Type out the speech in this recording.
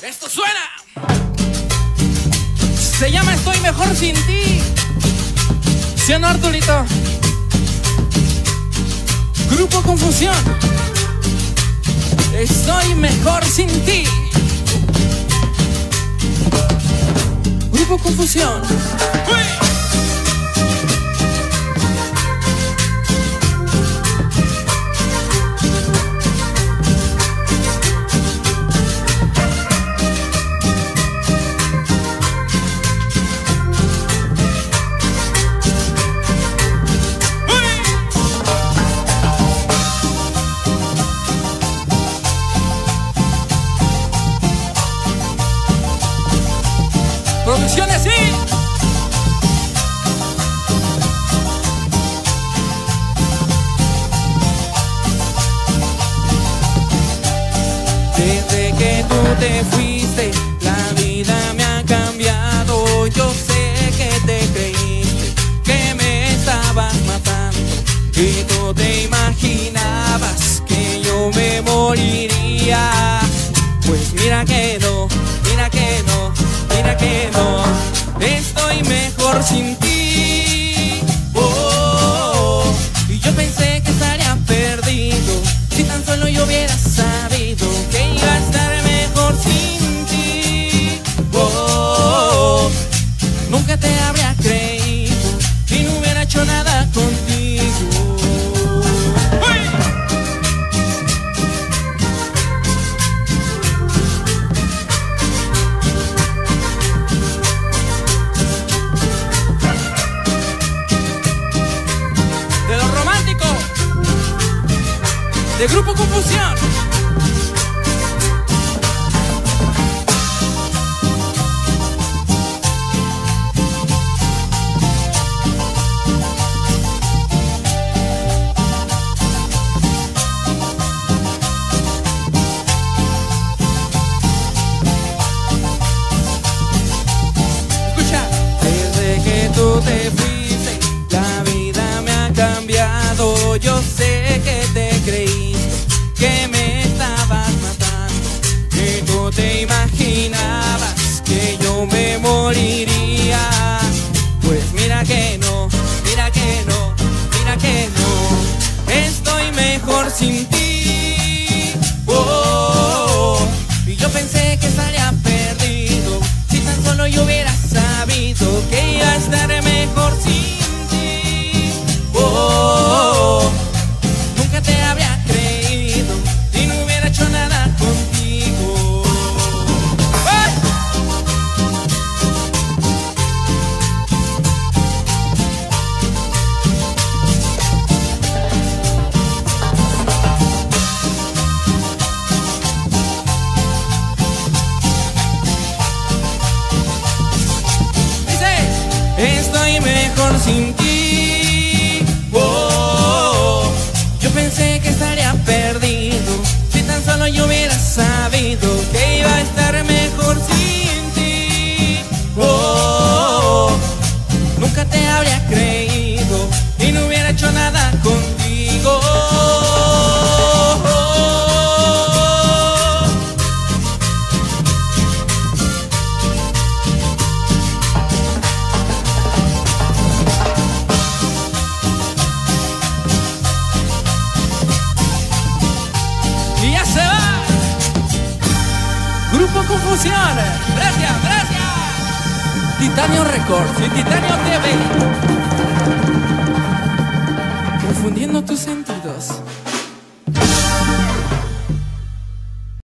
Esto suena. Se llama Estoy mejor sin ti. ¿Sí o? Grupo Confusión. Estoy mejor sin ti. Grupo Confusión. Producciones sí. Desde que tú te fuiste, la vida me ha cambiado. Yo sé que te creíste que me estabas matando. Y tú te imaginabas que yo me moriría. Pues mira que no, mira que no, mira que no. Estoy mejor sin ti. Oh, y yo pensé que estaría perdido si tan solo yo hubiera de Grupo Confusión. Mejor sin ti. Oh, y yo pensé que estaría estoy Grupo Confusión. Gracias, gracias. Titanio Records y Titanio TV.